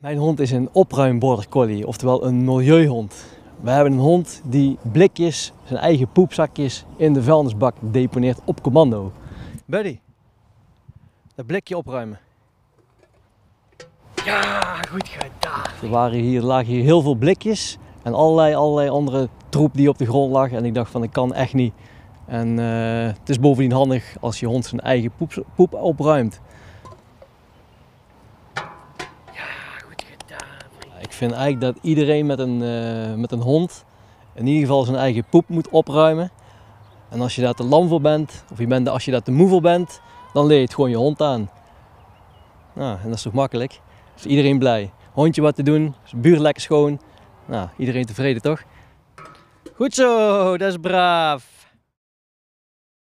Mijn hond is een opruim border collie, oftewel een milieuhond. We hebben een hond die blikjes, zijn eigen poepzakjes in de vuilnisbak deponeert op commando. Buddy, dat blikje opruimen. Ja, goed gedaan. Er waren hier, lagen hier heel veel blikjes en allerlei, allerlei andere troep die op de grond lag. En ik dacht van, ik kan echt niet. En eh, het is bovendien handig als je hond zijn eigen poep, poep opruimt. Goed gedaan, vriend. Ik vind eigenlijk dat iedereen met een, eh, met een hond in ieder geval zijn eigen poep moet opruimen. En als je daar te lam voor bent, of je bent, als je daar te moe voor bent, dan leer je het gewoon je hond aan. Nou, en dat is toch makkelijk? Is iedereen blij. Hondje wat te doen, buurt lekker schoon. Nou, iedereen tevreden toch? Goed zo, dat is braaf.